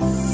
Peace.